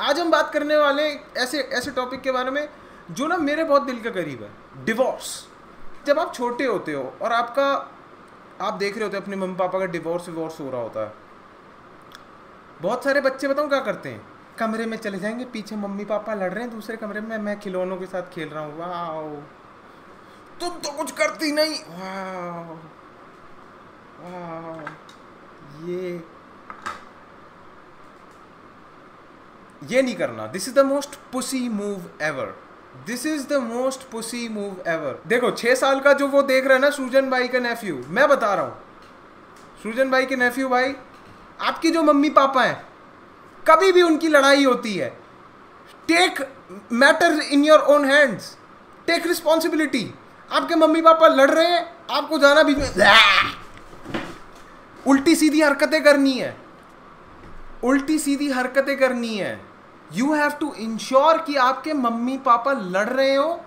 आज हम बात करने वाले ऐसे ऐसे टॉपिक के बारे में जो ना मेरे बहुत दिल के करीब है डिवोर्स जब आप छोटे होते हो और आपका, आप देख रहे होते हो अपने मम्मी पापा का डिवोर्स विवोर्स हो रहा होता है। बहुत सारे बच्चे बताऊँ क्या करते हैं? कमरे में चले जाएँगे, पीछे मम्मी पापा लड़ रहे हैं, दूसरे कमरे में, मैं खिलौनों के साथ खेल रहा हूँ। वाह तुम तो कुछ करती नहीं। वाह वाह ये ये नहीं करना। This is the most pussy move ever this is the most pussy move ever देखो, छह साल का जो वो देख रहा है ना सूजन भाई का नेफ्यू मैं बता रहा हूँ। सूजन भाई के नेफ्यू भाई, आपकी जो मम्मी पापा हैं, कभी भी उनकी लड़ाई होती है। Take matter in your own hands take responsibility आपके मम्मी पापा लड़ रहे हैं, आपको जाना में, उल्टी सीधी हरकतें करनी है। उल्टी सीधी हरकतें करनी है। यू हैव टू इंश्योर कि आपके मम्मी पापा लड़ रहे हो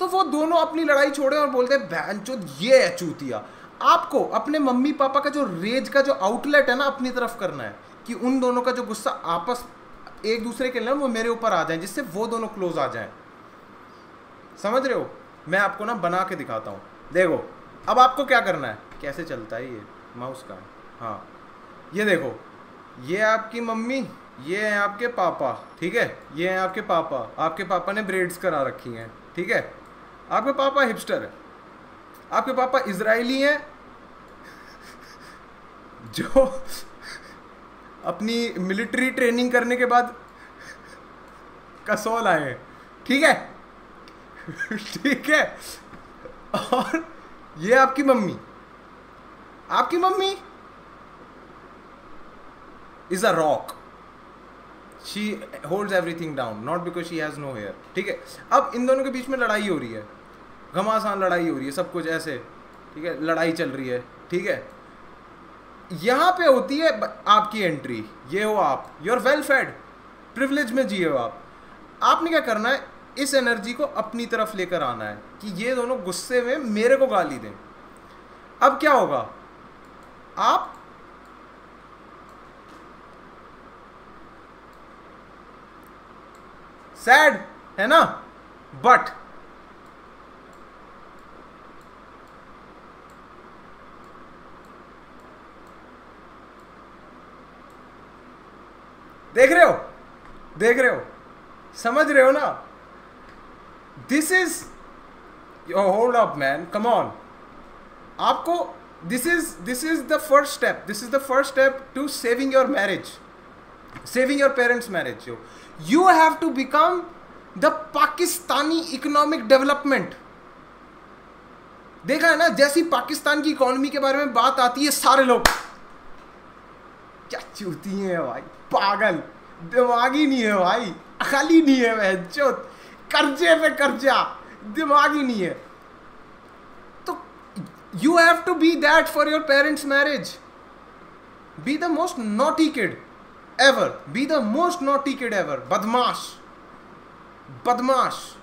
तो वो दोनों अपनी लड़ाई छोड़े और बोलते हैं बहन ये है चूतिया। आपको अपने मम्मी पापा का जो रेज का जो आउटलेट है ना अपनी तरफ़ करना है, कि उन दोनों का जो गुस्सा आपस एक दूसरे के लिए वो मेरे ऊपर आ जाए, जिससे वो दोनों क्लोज आ जाए। समझ रहे हो? मैं आपको ना बना के दिखाता हूँ। देखो, अब आपको क्या करना है? कैसे चलता है ये? माउस का। हाँ। ये देखो, ये आपकी मम्मी ये है आपके पापा, ठीक है? ये है आपके पापा। आपके पापा ने ब्रेड्स करा रखी हैं, ठीक है? आपके पापा हिपस्टर है। आपके पापा इसराइली हैं? जो अपनी मिलिट्री ट्रेनिंग करने के बाद कसौल आए हैं, ठीक है? ठीक है? और ये आपकी मम्मी। आपकी mummy? Is a rock she holds everything down not because she has no hair ठीक है? अब इन दोनों के बीच में लड़ाई हो रही है। घमासान लड़ाई हो रही है, सब कुछ ऐसे। ठीक है? लड़ाई चल रही है। ठीक है? यहाँ पे होती है आपकी एंट्री ये हो आप। You are well fed privilege में जिए हो आप। आपने क्या करना है? इस एनर्जी को अपनी तरफ़ लेकर आना है कि ये दोनों गुस्से में मेरे को गाली दें। अब क्या होगा? आप सैड है ना? बट देख रहे हो? देख रहे हो? समझ रहे हो ना? This is hold up man come on आपको this is this is the first step this is the first step to saving your marriage saving your parents marriage जो you have to become the Pakistani economic development देखा है ना, जैसी पाकिस्तान की economy के बारे में बात आती है सारे लोग। क्या चूती है भाई? पागल। दिमाग नहीं है भाई। खाली नहीं है वह कर्जे पे कर्जा। दिमाग नहीं है। तो you have to be that for your parents marriage be the most naughty kid ever Be the most naughty kid ever. बदमाश. बदमाश.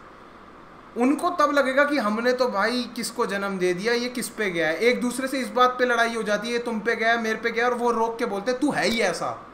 उनको तब लगेगा कि हमने तो भाई किसको जन्म दे दिया, ये किस पे गया है? एक दूसरे से इस बात पे लड़ाई हो जाती है, तुम पे गया, मेरे पे गया, और वो रोक के बोलते तू है ही ऐसा.